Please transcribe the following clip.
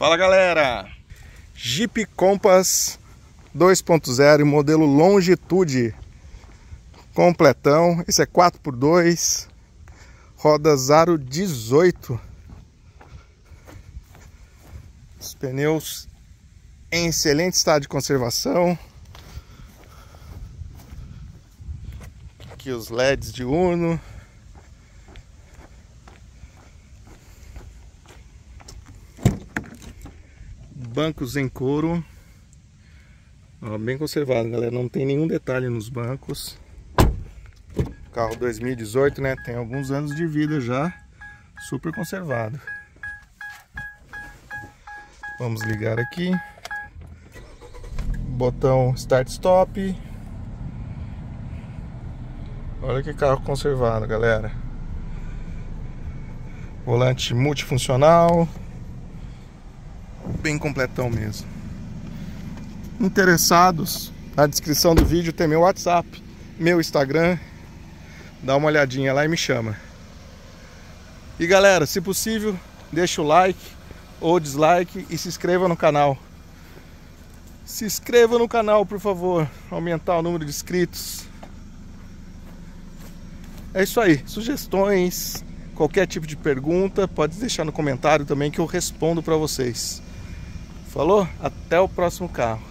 Fala galera! Jeep Compass 2.0 modelo Longitude completão. Esse é 4x2, rodas aro 18. Os pneus em excelente estado de conservação. Aqui os LEDs de Uno. Bancos em couro. Ó, bem conservado, galera. Não tem nenhum detalhe nos bancos. Carro 2018, né? Tem alguns anos de vida já. Super conservado. Vamos ligar aqui. Botão Start Stop. Olha que carro conservado, galera. Volante multifuncional bem completão mesmo. Interessados, na descrição do vídeo tem meu WhatsApp, meu Instagram. Dá uma olhadinha lá e me chama. E galera, se possível, deixa o like ou dislike e se inscreva no canal. Se inscreva no canal, por favor, aumentar o número de inscritos. É isso aí, sugestões, qualquer tipo de pergunta, pode deixar no comentário também que eu respondo para vocês. Falou? Até o próximo carro.